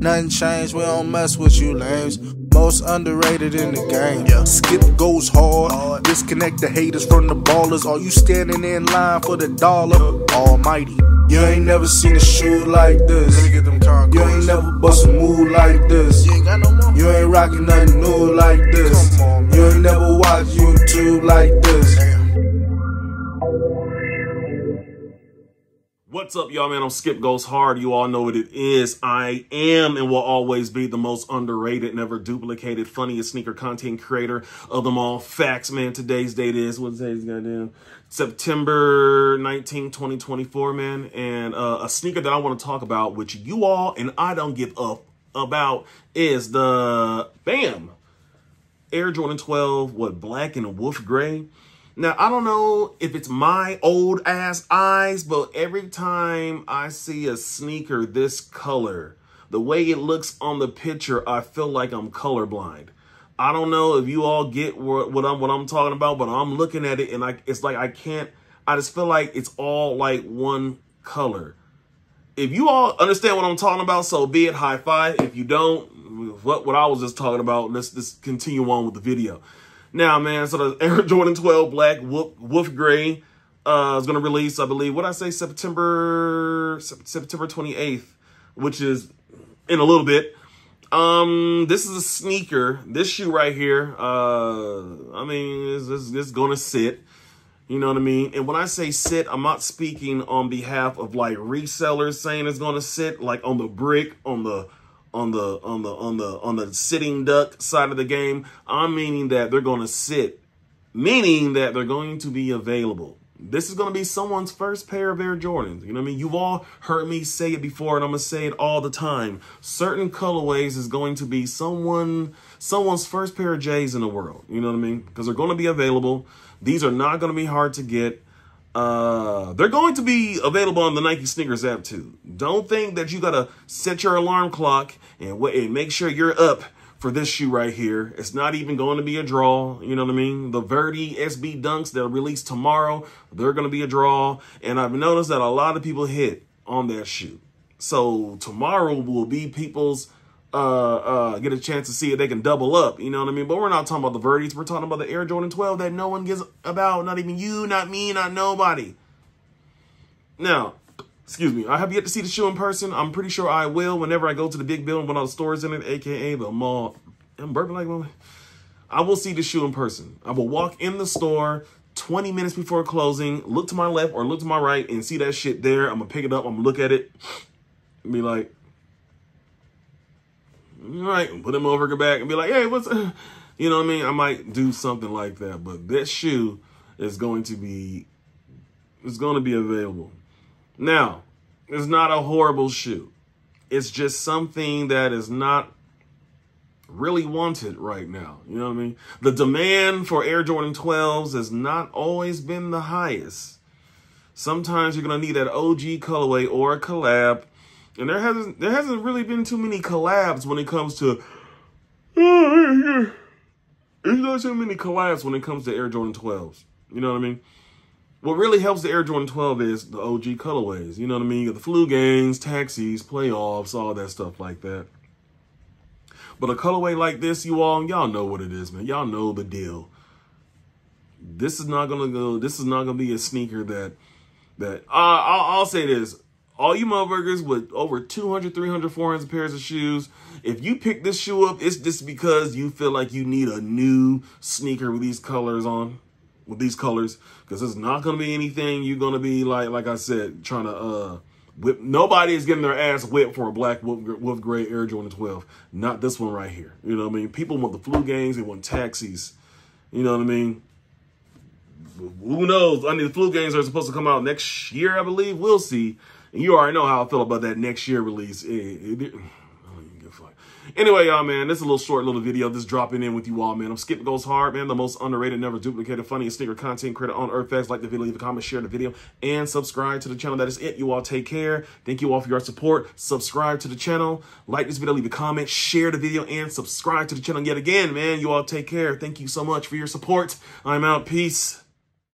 Nothing changed, we don't mess with you lames. Most underrated in the game. Yeah. Skip goes hard. Disconnect the haters from the ballers. Are you standing in line for the dollar? Almighty. You ain't never seen a shoe like this. You ain't never bust a move like this. You ain't rocking nothing new like this. You ain't never watched YouTube like What's up, y'all, man? I'm Skip Goes Hard. You all know what it is. I am and will always be the most underrated, never duplicated, funniest sneaker content creator of them all. Facts, man. Today's date is, what today's goddamn? September 19, 2024, man. And uh, a sneaker that I want to talk about, which you all and I don't give up about, is the, bam, Air Jordan 12, what, black and wolf gray. Now, I don't know if it's my old ass eyes, but every time I see a sneaker this color, the way it looks on the picture, I feel like I'm colorblind. I don't know if you all get what, I'm what I'm talking about, but I'm looking at it and I it's like I can't I just feel like it's all like one color. If you all understand what I'm talking about, so be it high five. If you don't, what what I was just talking about, let's just continue on with the video. Now, man, so the Air Jordan 12 Black Wolf, Wolf Gray uh, is going to release, I believe, what I say, September September 28th, which is in a little bit. Um, this is a sneaker. This shoe right here, uh, I mean, it's, it's going to sit. You know what I mean? And when I say sit, I'm not speaking on behalf of like resellers saying it's going to sit, like on the brick, on the on the on the on the on the sitting duck side of the game. I'm meaning that they're going to sit, meaning that they're going to be available. This is going to be someone's first pair of Air Jordans. You know what I mean? You've all heard me say it before, and I'm going to say it all the time. Certain colorways is going to be someone someone's first pair of J's in the world. You know what I mean? Because they're going to be available. These are not going to be hard to get. Uh, they're going to be available on the Nike Sneakers app too. Don't think that you gotta set your alarm clock and wait and make sure you're up for this shoe right here. It's not even going to be a draw. You know what I mean? The Verdy SB Dunks they'll release tomorrow. They're going to be a draw. And I've noticed that a lot of people hit on that shoe. So tomorrow will be people's uh, uh, get a chance to see if they can double up. You know what I mean? But we're not talking about the Verdys. We're talking about the Air Jordan 12 that no one gives about. Not even you, not me, not nobody. Now, excuse me, I have yet to see the shoe in person. I'm pretty sure I will whenever I go to the big building with all the stores in it, aka the mall. I'm burping like one. I will see the shoe in person. I will walk in the store 20 minutes before closing, look to my left or look to my right and see that shit there. I'm gonna pick it up. I'm gonna look at it and be like, right, put him over, go back and be like, hey, what's, you know what I mean? I might do something like that, but that shoe is going to be, it's going to be available. Now, it's not a horrible shoe. It's just something that is not really wanted right now. You know what I mean? The demand for Air Jordan 12s has not always been the highest. Sometimes you're going to need that OG colorway or a collab and there hasn't there hasn't really been too many collabs when it comes to there's not too many collabs when it comes to Air Jordan 12s. You know what I mean? What really helps the Air Jordan 12 is the OG colorways. You know what I mean? The flu games, taxis, playoffs, all that stuff like that. But a colorway like this, you all, y'all know what it is, man. Y'all know the deal. This is not gonna go. This is not gonna be a sneaker that that uh, I'll, I'll say this all you motherfuckers with over 200, 300, 400 pairs of shoes, if you pick this shoe up, it's just because you feel like you need a new sneaker with these colors on, with these colors, because it's not going to be anything you're going to be like, like I said, trying to, uh, whip. Nobody is getting their ass whipped for a black wolf, wolf gray Air Jordan 12. Not this one right here. You know what I mean? People want the flu games, they want taxis. You know what I mean? Who knows? I mean, the flu games are supposed to come out next year, I believe. We'll see. And you already know how I feel about that next year release. It, it, Anyway, y'all, man, this is a little short little video. Just dropping in with you all, man. I'm Skip Goes Hard, man. The most underrated, never duplicated, funniest sneaker content creator on Earth. Facts. Like the video, leave a comment, share the video, and subscribe to the channel. That is it. You all take care. Thank you all for your support. Subscribe to the channel. Like this video, leave a comment, share the video, and subscribe to the channel yet again, man. You all take care. Thank you so much for your support. I'm out. Peace.